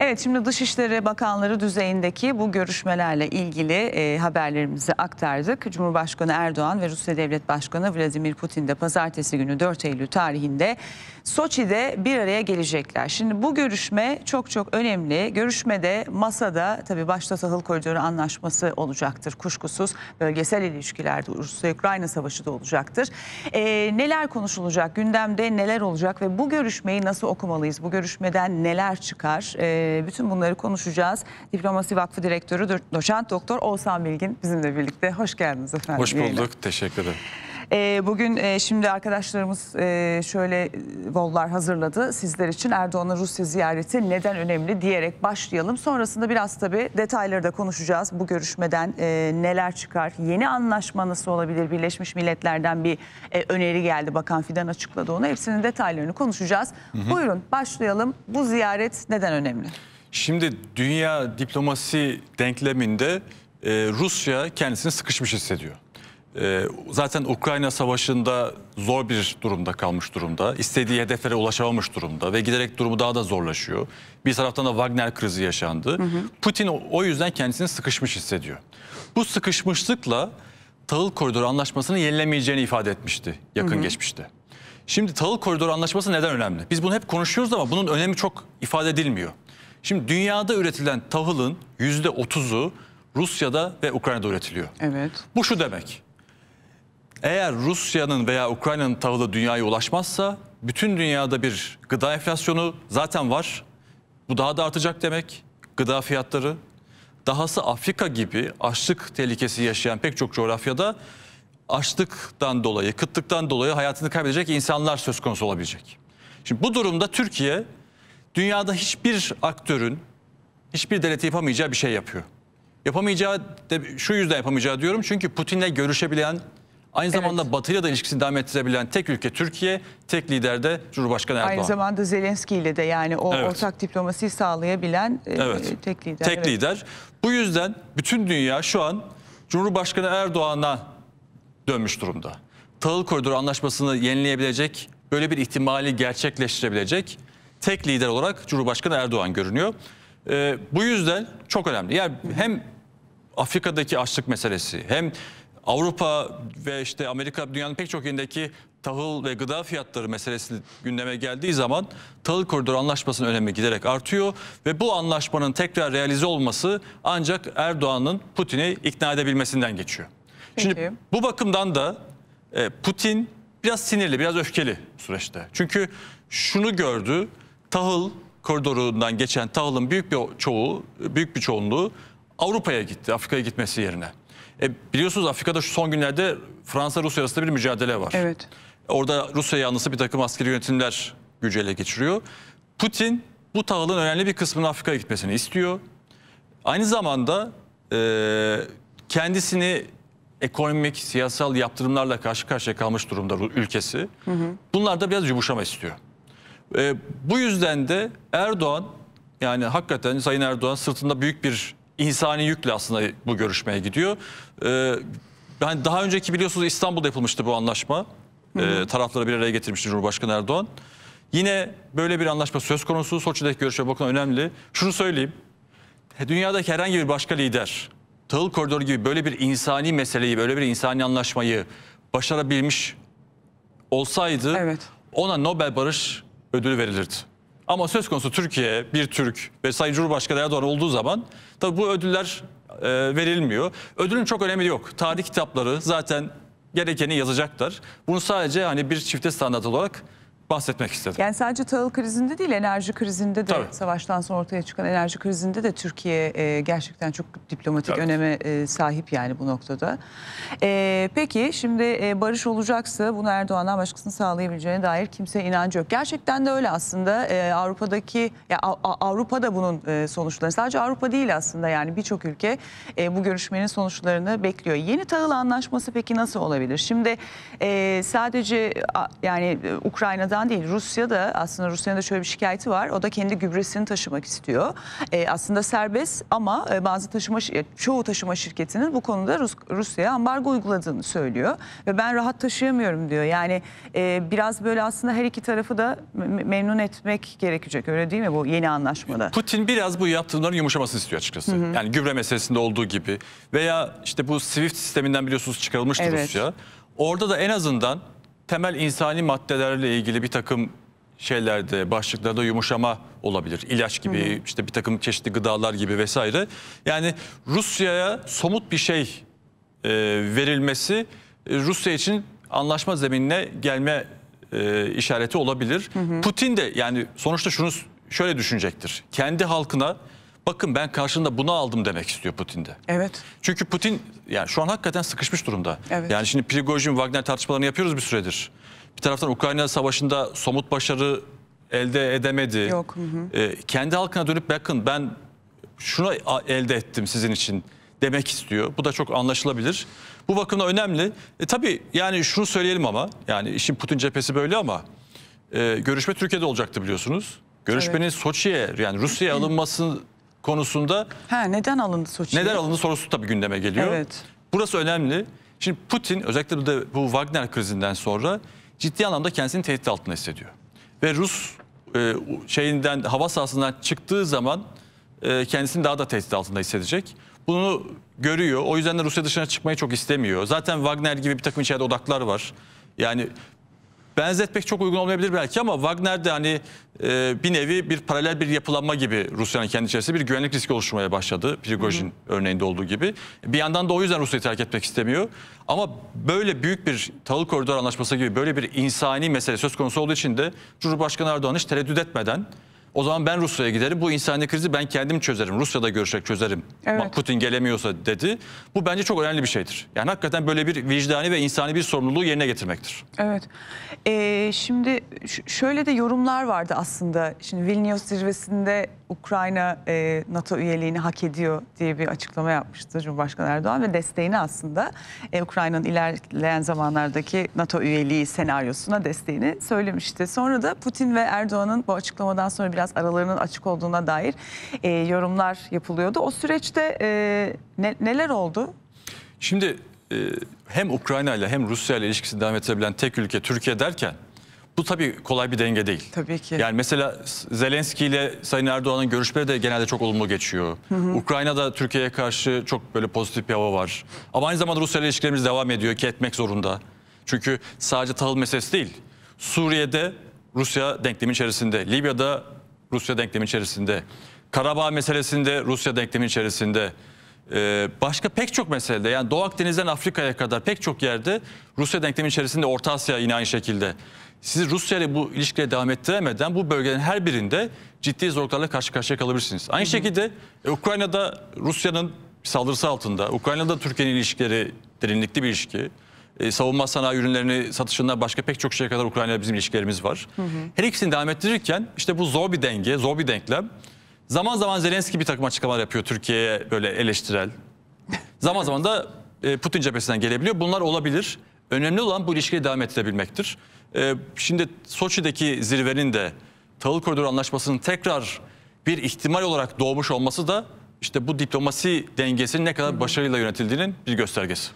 Evet şimdi Dışişleri Bakanları düzeyindeki bu görüşmelerle ilgili e, haberlerimizi aktardık. Cumhurbaşkanı Erdoğan ve Rusya Devlet Başkanı Vladimir Putin de pazartesi günü 4 Eylül tarihinde Soçi'de bir araya gelecekler. Şimdi bu görüşme çok çok önemli. Görüşmede masada tabii başta tahıl koridoru anlaşması olacaktır kuşkusuz. Bölgesel ilişkilerde Rusya-Ukrayna savaşı da olacaktır. E, neler konuşulacak, gündemde neler olacak ve bu görüşmeyi nasıl okumalıyız? Bu görüşmeden neler çıkar? E, bütün bunları konuşacağız. Diplomasi Vakfı Direktörü Do- Doçent Doktor Oğuzhan Bilgin bizimle birlikte. Hoş geldiniz efendim. Hoş yayına. bulduk. Teşekkür ederim. E, bugün e, şimdi arkadaşlarımız e, şöyle vollar hazırladı. Sizler için Erdoğan'ın Rusya ziyareti neden önemli diyerek başlayalım. Sonrasında biraz tabii detayları da konuşacağız. Bu görüşmeden e, neler çıkar? Yeni anlaşma nasıl olabilir? Birleşmiş Milletler'den bir e, öneri geldi. Bakan Fidan açıkladı onu. Hepsinin detaylarını konuşacağız. Buyurun başlayalım. Bu ziyaret neden önemli? Şimdi dünya diplomasi denkleminde e, Rusya kendisini sıkışmış hissediyor. E, zaten Ukrayna Savaşı'nda zor bir durumda kalmış durumda. İstediği hedeflere ulaşamamış durumda ve giderek durumu daha da zorlaşıyor. Bir taraftan da Wagner krizi yaşandı. Putin o- o yüzden kendisini sıkışmış hissediyor. Bu sıkışmışlıkla tahıl koridoru anlaşmasını yenilemeyeceğini ifade etmişti yakın geçmişte. Şimdi tahıl koridoru anlaşması neden önemli? Biz bunu hep konuşuyoruz ama bunun önemi çok ifade edilmiyor. Şimdi dünyada üretilen tahılın yüzde otuzu Rusya'da ve Ukrayna'da üretiliyor. Evet. Bu şu demek. Eğer Rusya'nın veya Ukrayna'nın tahılı dünyaya ulaşmazsa bütün dünyada bir gıda enflasyonu zaten var. Bu daha da artacak demek. Gıda fiyatları. Dahası Afrika gibi açlık tehlikesi yaşayan pek çok coğrafyada açlıktan dolayı, kıtlıktan dolayı hayatını kaybedecek insanlar söz konusu olabilecek. Şimdi bu durumda Türkiye dünyada hiçbir aktörün, hiçbir devleti yapamayacağı bir şey yapıyor. Yapamayacağı, şu yüzden yapamayacağı diyorum çünkü Putin'le görüşebilen, aynı Evet. zamanda Batı'yla da ilişkisini devam ettirebilen tek ülke Türkiye, tek lider de Cumhurbaşkanı Erdoğan. Aynı zamanda Zelenski ile de yani o Evet. ortak diplomasiyi sağlayabilen e, Evet. tek lider. Tek Evet. lider. Bu yüzden bütün dünya şu an Cumhurbaşkanı Erdoğan'a dönmüş durumda. Tahıl Koridoru Anlaşması'nı yenileyebilecek, böyle bir ihtimali gerçekleştirebilecek tek lider olarak Cumhurbaşkanı Erdoğan görünüyor. Ee, bu yüzden çok önemli. Yani hem Afrika'daki açlık meselesi hem Avrupa ve işte Amerika dünyanın pek çok yerindeki tahıl ve gıda fiyatları meselesi gündeme geldiği zaman tahıl koridoru anlaşmasının önemi giderek artıyor ve bu anlaşmanın tekrar realize olması ancak Erdoğan'ın Putin'i ikna edebilmesinden geçiyor. Şimdi Peki. bu bakımdan da e, Putin biraz sinirli, biraz öfkeli süreçte. Çünkü şunu gördü, tahıl koridorundan geçen tahılın büyük bir çoğu, büyük bir çoğunluğu Avrupa'ya gitti, Afrika'ya gitmesi yerine. E, biliyorsunuz Afrika'da şu son günlerde Fransa-Rusya arasında bir mücadele var. Evet. Orada Rusya yanlısı bir takım askeri yönetimler gücü ele geçiriyor. Putin bu tahılın önemli bir kısmının Afrika'ya gitmesini istiyor. Aynı zamanda e, kendisini ekonomik, siyasal yaptırımlarla karşı karşıya kalmış durumda Ru- ülkesi. Bunlar da biraz yumuşama istiyor. E, bu yüzden de Erdoğan yani hakikaten Sayın Erdoğan sırtında büyük bir insani yükle aslında bu görüşmeye gidiyor. E, yani daha önceki biliyorsunuz İstanbul'da yapılmıştı bu anlaşma. E, tarafları bir araya getirmişti Cumhurbaşkanı Erdoğan. Yine böyle bir anlaşma söz konusu. Soçi'deki görüşme bakın önemli. Şunu söyleyeyim. Dünyadaki herhangi bir başka lider tahıl koridoru gibi böyle bir insani meseleyi, böyle bir insani anlaşmayı başarabilmiş olsaydı Evet. ona Nobel Barış Ödülü verilirdi. Ama söz konusu Türkiye, bir Türk ve Sayın Cumhurbaşkanı Erdoğan olduğu zaman tabii bu ödüller e, verilmiyor. Ödülün çok önemi yok. Tarih kitapları zaten gerekeni yazacaklar. Bunu sadece hani bir çifte standart olarak bahsetmek istedim. Yani sadece tahıl krizinde değil enerji krizinde de Tabii. savaştan sonra ortaya çıkan enerji krizinde de Türkiye e, gerçekten çok diplomatik Tabii. öneme e, sahip yani bu noktada. E, peki şimdi e, barış olacaksa bunu Erdoğan'dan başkasını sağlayabileceğine dair kimse inancı yok. Gerçekten de öyle aslında E, Avrupa'daki ya A- A- Avrupa da bunun e, sonuçlarını sadece Avrupa değil aslında yani birçok ülke e, bu görüşmenin sonuçlarını bekliyor. Yeni tahıl anlaşması peki nasıl olabilir? Şimdi e, sadece a- yani Ukrayna'da Ukrayna'dan değil Rusya da aslında Rusya'nın da şöyle bir şikayeti var. O da kendi gübresini taşımak istiyor. E, aslında serbest ama e, bazı taşıma çoğu taşıma şirketinin bu konuda Rus, Rusya'ya ambargo uyguladığını söylüyor. Ve ben rahat taşıyamıyorum diyor. Yani e, biraz böyle aslında her iki tarafı da me- memnun etmek gerekecek öyle değil mi bu yeni anlaşmada? Putin biraz bu yaptırımların yumuşamasını istiyor açıkçası. Yani gübre meselesinde olduğu gibi veya işte bu SWIFT sisteminden biliyorsunuz çıkarılmıştı Evet. Rusya. Orada da en azından temel insani maddelerle ilgili bir takım şeylerde, başlıklarda yumuşama olabilir. İlaç gibi, işte bir takım çeşitli gıdalar gibi vesaire. Yani Rusya'ya somut bir şey e, verilmesi e, Rusya için anlaşma zeminine gelme e, işareti olabilir. Putin de yani sonuçta şunu şöyle düşünecektir. Kendi halkına bakın ben karşında bunu aldım demek istiyor Putin de. Evet. Çünkü Putin yani şu an hakikaten sıkışmış durumda. Evet. Yani şimdi Prigojin Wagner tartışmalarını yapıyoruz bir süredir. Bir taraftan Ukrayna savaşında somut başarı elde edemedi. Yok, hı E, kendi halkına dönüp bakın ben şunu elde ettim sizin için demek istiyor. Bu da çok anlaşılabilir. Bu bakımda önemli. E, tabii yani şunu söyleyelim ama yani işin Putin cephesi böyle ama e, görüşme Türkiye'de olacaktı biliyorsunuz. Görüşmenin Soçi'ye yani Rusya'ya alınması konusunda Ha neden alındı Soçi'ye? neden alındı sorusu tabii gündeme geliyor. Evet. Burası önemli. Şimdi Putin özellikle de bu Wagner krizinden sonra ciddi anlamda kendisini tehdit altında hissediyor. Ve Rus e, şeyinden hava sahasından çıktığı zaman e, kendisini daha da tehdit altında hissedecek. Bunu görüyor. O yüzden de Rusya dışına çıkmayı çok istemiyor. Zaten Wagner gibi bir takım içeride odaklar var. Yani benzetmek çok uygun olmayabilir belki ama Wagner de hani e, bir nevi bir paralel bir yapılanma gibi Rusya'nın kendi içerisinde bir güvenlik riski oluşturmaya başladı. Prigojin örneğinde olduğu gibi. Bir yandan da o yüzden Rusya'yı terk etmek istemiyor. Ama böyle büyük bir tahıl koridor anlaşması gibi böyle bir insani mesele söz konusu olduğu için de Cumhurbaşkanı Erdoğan hiç tereddüt etmeden o zaman ben Rusya'ya giderim. Bu insani krizi ben kendim çözerim. Rusya'da görüşerek çözerim. Evet. Putin gelemiyorsa dedi. Bu bence çok önemli bir şeydir. Yani hakikaten böyle bir vicdani ve insani bir sorumluluğu yerine getirmektir. Evet. Ee, şimdi şöyle de yorumlar vardı aslında. Şimdi Vilnius zirvesinde Ukrayna e, NATO üyeliğini hak ediyor diye bir açıklama yapmıştı Cumhurbaşkanı Erdoğan ve desteğini aslında e, Ukrayna'nın ilerleyen zamanlardaki NATO üyeliği senaryosuna desteğini söylemişti. Sonra da Putin ve Erdoğan'ın bu açıklamadan sonra biraz aralarının açık olduğuna dair e, yorumlar yapılıyordu. O süreçte e, ne- neler oldu? Şimdi e, hem Ukrayna ile hem Rusya ile ilişkisini devam ettirebilen tek ülke Türkiye derken bu tabii kolay bir denge değil. Tabii ki. Yani mesela Zelenski ile Sayın Erdoğan'ın görüşmeleri de genelde çok olumlu geçiyor. Ukrayna'da Türkiye'ye karşı çok böyle pozitif bir hava var. Ama aynı zamanda Rusya ile ilişkilerimiz devam ediyor ki etmek zorunda. Çünkü sadece tahıl meselesi değil. Suriye'de Rusya denklemin içerisinde, Libya'da Rusya denklemin içerisinde, Karabağ meselesinde Rusya denklemin içerisinde. Ee, başka pek çok meselede yani Doğu Akdeniz'den Afrika'ya kadar pek çok yerde Rusya denklemi içerisinde Orta Asya yine aynı şekilde. Siz Rusya ile bu ilişkileri devam ettiremeden bu bölgenin her birinde ciddi zorluklarla karşı karşıya kalabilirsiniz. Aynı şekilde e, Ukrayna'da Rusya'nın saldırısı altında, Ukrayna'da Türkiye'nin ilişkileri derinlikli bir ilişki. E, savunma sanayi ürünlerini satışından başka pek çok şeye kadar Ukrayna ile bizim ilişkilerimiz var. Her ikisini devam ettirirken işte bu zor bir denge, zor bir denklem. Zaman zaman Zelenski bir takım açıklamalar yapıyor Türkiye'ye böyle eleştirel. Zaman zaman da e, Putin cephesinden gelebiliyor. Bunlar olabilir. Önemli olan bu ilişkiyi devam ettirebilmektir. E, Şimdi Soçi'deki zirvenin de tahıl koridoru anlaşmasının tekrar bir ihtimal olarak doğmuş olması da işte bu diplomasi dengesinin ne kadar başarıyla yönetildiğinin bir göstergesi.